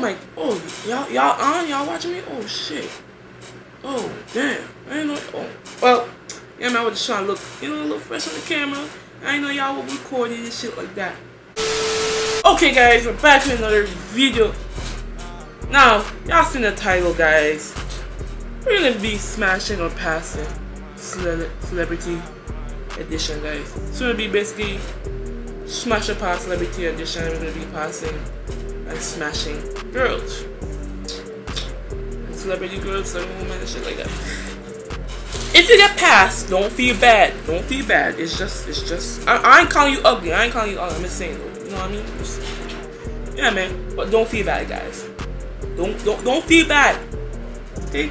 my, oh, y'all, y'all on? Y'all watching me? Oh, shit. Oh, damn. I didn't know, oh. Well, yeah, man, I was just trying to look, you know, a little fresh on the camera. I didn't know y'all were recording and shit like that. Okay, guys, we're back with another video. Now, y'all seen the title, guys. We're gonna be smashing or passing cele celebrity edition, guys. So it's gonna be basically smash or pass celebrity edition. We're gonna be passing and smashing girls. And celebrity girls, celebrity women, and shit like that. If you get passed, don't feel bad. Don't feel bad. It's just, it's just. I, I ain't calling you ugly. I ain't calling you ugly. I'm just saying, you know what I mean? Just, yeah, man. But don't feel bad, guys. Don't, don't, don't feel bad. Okay?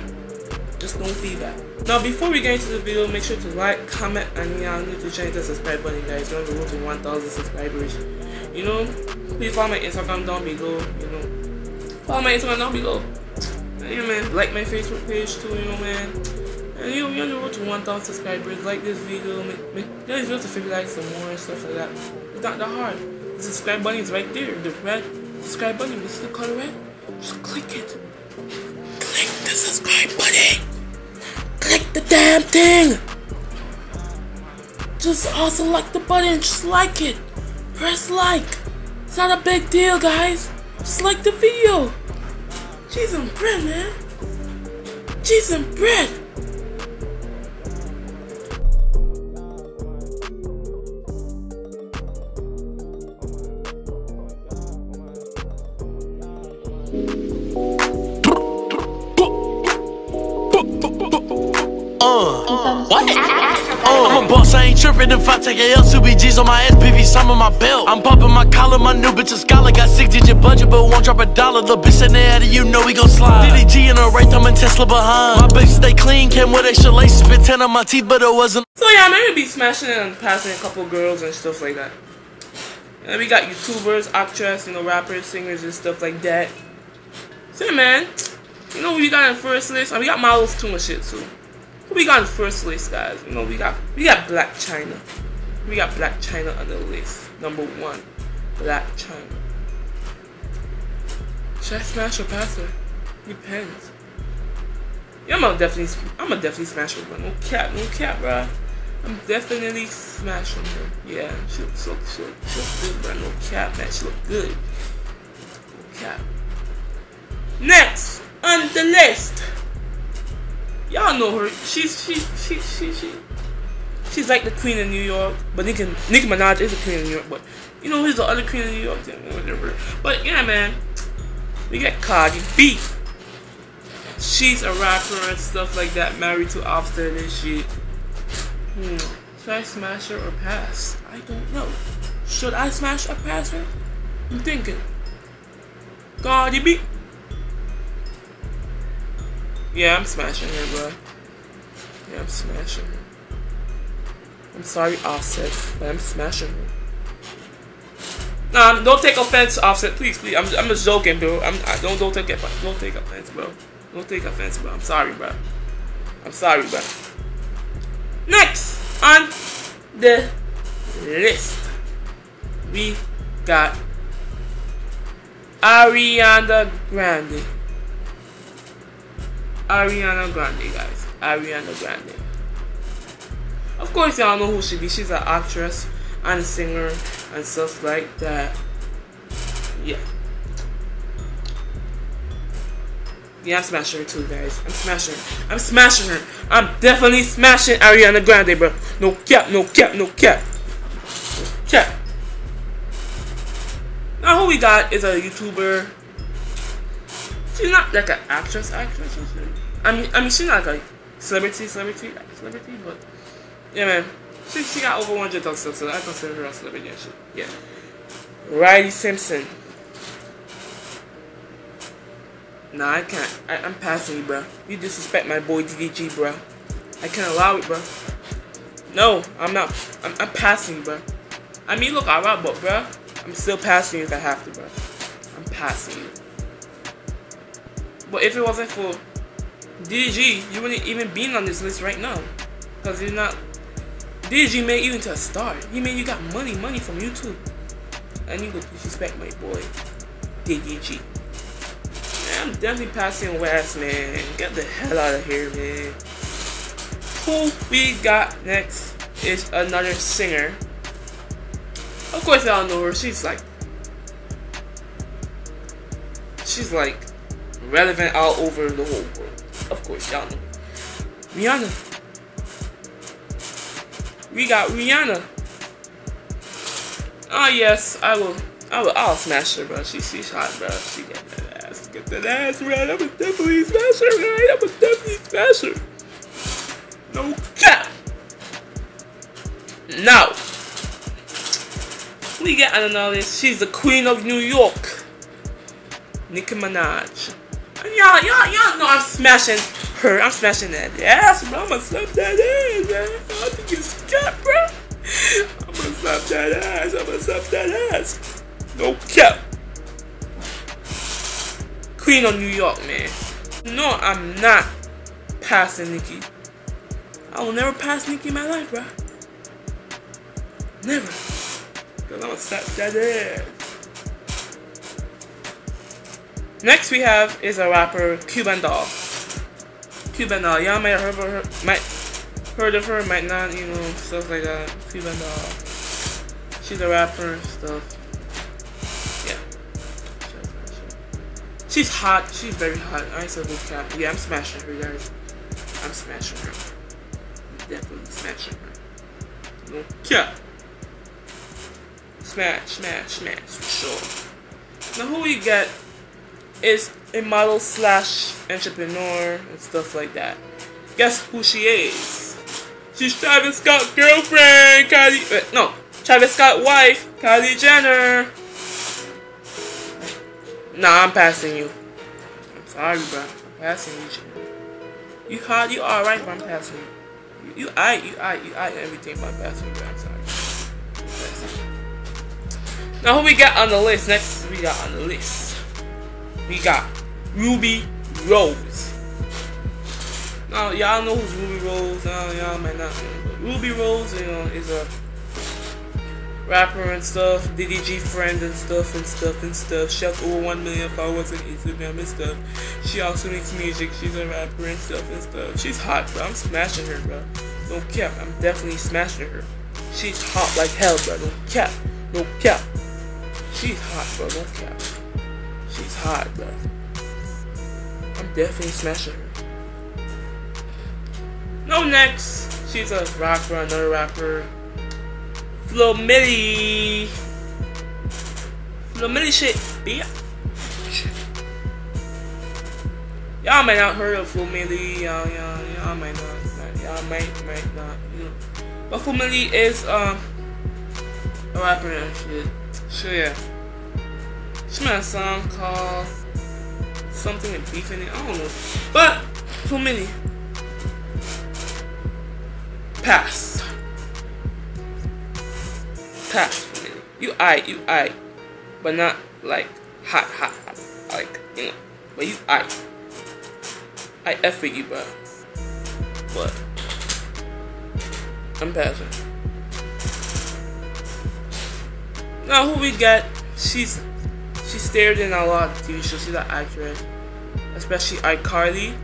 Just don't feel bad. Now, before we get into the video, make sure to like, comment, and yeah, new to channel the subscribe button, guys. We're on to 1,000 subscribers. You know, please follow my Instagram down below. You know, follow my Instagram down below. Yeah, man. Like my Facebook page too. You know, man. And you know, we're on to 1,000 subscribers. Like this video, make, make this video to 50 likes and more and stuff like that. It's not that hard. The subscribe button is right there. The red subscribe button. You see the color red? Just click it. Click the subscribe button. Click the damn thing. Just also like the button. Just like it. Press like. It's not a big deal, guys. Just like the video. Cheese and bread, man. Cheese and bread. Uh, what? Uh, I'm a boss, I ain't tripping if I take a L. 2BGs on my SPV, some on my belt. I'm popping my collar, my new bitch a scholar. Got six digit budget, but won't drop a dollar. The bitch in there, you know we gon' slide. DDG in a right, I'm in Tesla behind. My bitch stay clean, came with extra lace. Spit 10 on my teeth, but it wasn't. So yeah, I'm gonna be smashing and passing a couple girls and stuff like that. And we got YouTubers, actors, you know, rappers, singers, and stuff like that. So yeah, man, you know we got in first list? And we got models too and shit too. We got first list, guys? You know, we got we got Blac Chyna. We got Blac Chyna on the list. Number one, Blac Chyna. Should I smash or pass her? Depends. Yeah, I'm gonna definitely, I'm gonna definitely smash her. No cap, no cap, bro. I'm definitely smashing her. Yeah, she looks so, she look, she look good, bro. No cap, man. She look good. No cap. Next on the list. Y'all know her. She's she she she she. She's like the queen of New York, but Nicki, Nicki Minaj is the queen of New York. But you know who's the other queen of New York? Whatever. But yeah, man, we got Cardi B. She's a rapper and stuff like that, married to Offset and shit. Hmm. Should I smash her or pass? I don't know. Should I smash or pass her? I'm thinking. Cardi B. Yeah, I'm smashing her, bro. Yeah, I'm smashing her. I'm sorry, Offset, but I'm smashing her. Nah, don't take offense, Offset. Please, please. I'm, I'm just joking, bro. I'm, I don't, don't take offense. Don't take offense, bro. Don't take offense, bro. I'm sorry, bro. I'm sorry, bro. Next on the list, we got Ariana Grande. Ariana Grande, guys. Ariana Grande. Of course, y'all know who she be. She's an actress and a singer and stuff like that. Yeah. Yeah, I'm smashing her too, guys. I'm smashing her. I'm smashing her. I'm definitely smashing Ariana Grande, bro. No cap, no cap, no cap. No cap. Now, who we got is a YouTuber she's not like an actress, actress. I mean, I mean, she's not like a celebrity, celebrity, celebrity, but yeah, man, she she got over 100,000 stuff, so I consider her a celebrity and shit. Yeah, Riley Simpson. Nah, I can't. I, I'm passing you, bro. You disrespect my boy DDG, bro. I can't allow it, bro. No, I'm not. I'm, I'm passing you, bro. I mean, look, rap, but, bro, I'm still passing you if I have to, bro. I'm passing you. But if it wasn't for DG, you wouldn't even be on this list right now. Because you're not. DG made you into a star. He made you got money, money from YouTube. And you would disrespect my boy, DDG. I'm definitely passing West, man. Get the hell out of here, man. Who we got next is another singer. Of course, I don't know her. She's like, she's like relevant all over the whole world. Of course, y'all know. Rihanna. We got Rihanna. Oh, yes, I will. I will. I'll smash her, bro. She, she's hot, bro. She get that ass. Get that ass, bro. I would definitely smash her, man. I would definitely smash her. No cap. Now, we get another. She's the queen of New York. Nicki Minaj. Y'all, y'all, y'all know I'm smashing her. I'm smashing that ass, bro. I'm gonna slap that ass, man. I think it's scat, bro. I'm gonna slap that ass. I'm gonna slap that ass. No cap. Queen of New York, man. No, I'm not passing Nicki. I will never pass Nicki in my life, bro. Never. Cause I'm gonna slap that ass. Next we have is a rapper, Cuban Doll. Cuban Doll, y'all might have heard of her, might heard of her, might not, you know, stuff like that. Cuban Doll. She's a rapper stuff. Yeah. She's hot. She's very hot. I said good cap. Yeah, I'm smashing her, guys. I'm smashing her. Definitely smashing her. No cap. Smash, smash, smash, for sure. Now who we get is a model slash entrepreneur and stuff like that. Guess who she is? She's Travis Scott's girlfriend, Kylie. Uh, no, Travis Scott's wife, Kylie Jenner. Nah, I'm passing you. I'm sorry, bro. I'm passing you. You hot, you alright, but I'm passing you. You, you I, you I, you I, everything but passing you, bro. I'm sorry. Now who we got on the list? Next we got on the list we got Rubi Rose. Now y'all know who's Rubi Rose. Now y'all might not know, Rubi Rose, you know, is a rapper and stuff, DDG friend and stuff and stuff and stuff. She has over 1 million followers on Instagram and stuff. She also makes music. She's a rapper and stuff and stuff. She's hot, bro. I'm smashing her, bro. No cap. I'm definitely smashing her. She's hot like hell, bro. No cap. No cap. She's hot, bro. No cap. She's hot, bro. I'm definitely smashing her. No next. She's a rapper, another rapper. Flo Milli. Flo Milli shit, bitch. Y'all might not heard of Flo Milli. Y'all, y'all, y'all might not. Y'all might, might not. You know. But Flo Milli is um a rapper and shit. So yeah. She made a song called something with beef in it. I don't know. But too many. Pass. Pass for me. You I, you I. But not like hot, hot, hot. Like, you know. But you I. I F with you, bro. But I'm passing. Now who we got? She's she starred in a lot of TV shows. She's an actress, especially iCarly.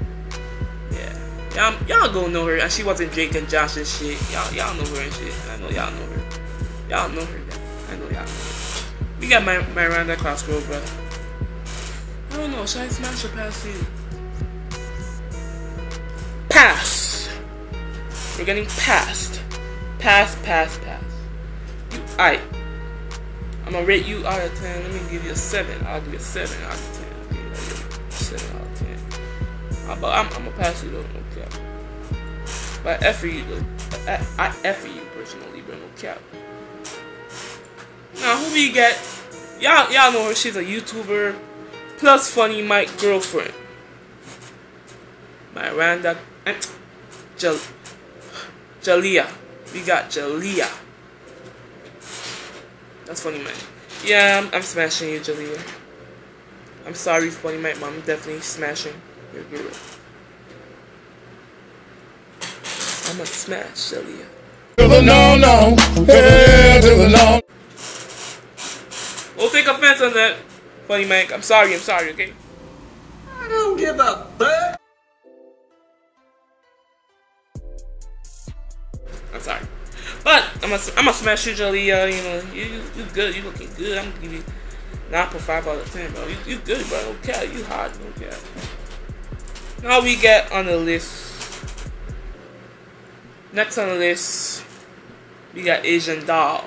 Yeah, y'all, y'all go know her. And she wasn't Drake and Josh and shit. Y'all, y'all know her and shit. I know y'all know her. Y'all know her. I know y'all know her. We got my Miranda Cosgrove, bro. I don't know. Should I smash or pass you? Pass. We're getting passed. Pass, pass, pass. You, alright. I'm gonna rate you out of 10. Let me give you a 7. I'll give you a 7 out of 10. Okay, 7 out of 10. I'm, I'm, I'm gonna pass you though, no cap. But I F you though. I, I F you personally, but no cap. Now, who we get? Y'all, y'all know her. She's a YouTuber. Plus, funny Mike girlfriend. Miranda. Eh, Jal, Jalea. We got Jalea. That's funny, man. Yeah, I'm, I'm smashing you, Jalea. I'm sorry, funny, man. I'm definitely smashing your girl. I'm a smash, Jalea. no, no. No. We'll take offense on that, funny man. I'm sorry, I'm sorry, okay? I don't give a fuck. I'm sorry. But I'm gonna I'm gonna smash you, Jalea. You know, you you, you good. You looking good. I'm gonna give you nine point five out of ten, bro. You, you good, bro. Okay, you hot. Okay. Now we get on the list. Next on the list, we got Asian doll.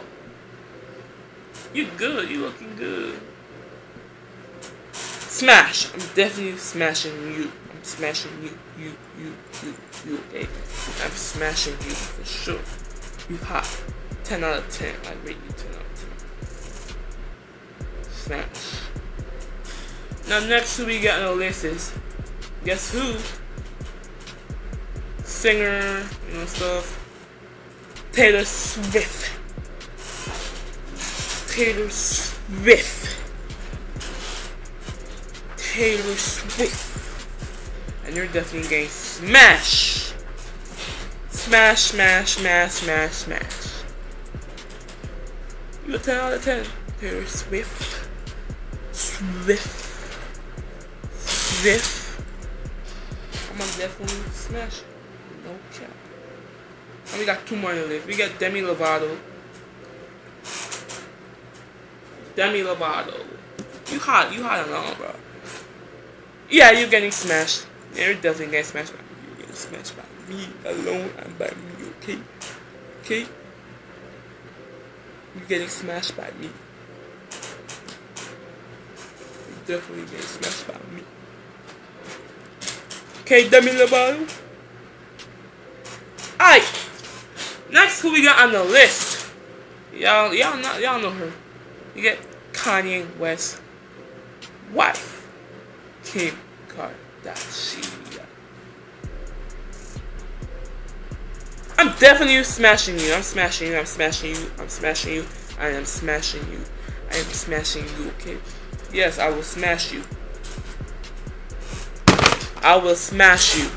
You good. You looking good. Smash. I'm definitely smashing you. I'm smashing you. You, you, you, you, okay? I'm smashing you for sure. You hot. 10 out of 10. I rate you 10 out of 10. Smash. Now, next who we got on the list is, guess who? Singer, you know, stuff. Taylor Swift. Taylor Swift. Taylor Swift. And you're definitely getting smash. Smash, smash, smash, smash, smash. You a 10 out of 10. Taylor Swift. Swift. Swift. I'm gonna definitely smash. No cap. And we got two more the list. We got Demi Lovato. Demi Lovato. You hot, you hot alone, bro. Yeah, you're getting smashed. You're definitely getting smashed. You're getting smashed by me alone and by me, okay? Okay? You're getting smashed by me. You're definitely getting smashed by me. Okay, Demi Lovato. Alright. Next who we got on the list? Y'all y'all know y'all know her. You get Kanye West wife. Kim Kardashian. I'm definitely smashing you. I'm smashing you. I'm smashing you. I'm smashing you. I am smashing you. I am smashing you, okay? Yes, I will smash you. I will smash you.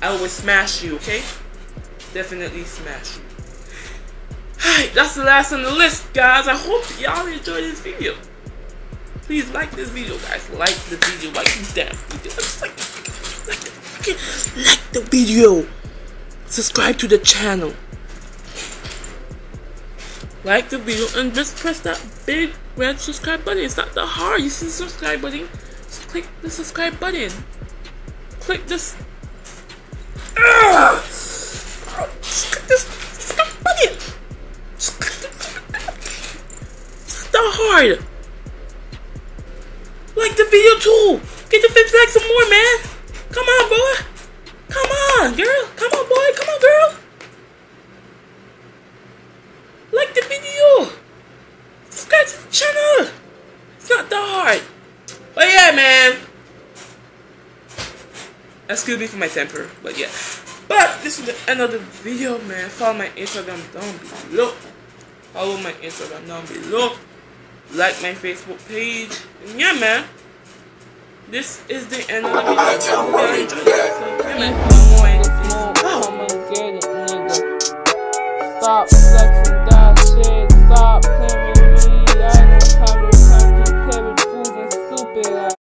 I will smash you, okay? Definitely smash you. Alright, that's the last on the list, guys. I hope y'all enjoyed this video. Please like this video, guys. Like the video. Like the damn video. Just like, like, like the video. Subscribe to the channel. Like the video and just press that big red subscribe button. It's not that hard. You see the subscribe button? Just click the subscribe button. Click this. Click this button. It's not hard. Like the video too. Get the 50 likes some more, man. Come on, boy. Come on, girl. Come on, boy. Come on, girl. Like the video. Subscribe to the channel. It's not that hard. But yeah, man. Excuse me for my temper, but yeah. But this is the end of the video, man. Follow my Instagram down below. Follow my Instagram down below. Like my Facebook page. And yeah, man this is the end of the video. So, Stop flexing that shit. Stop.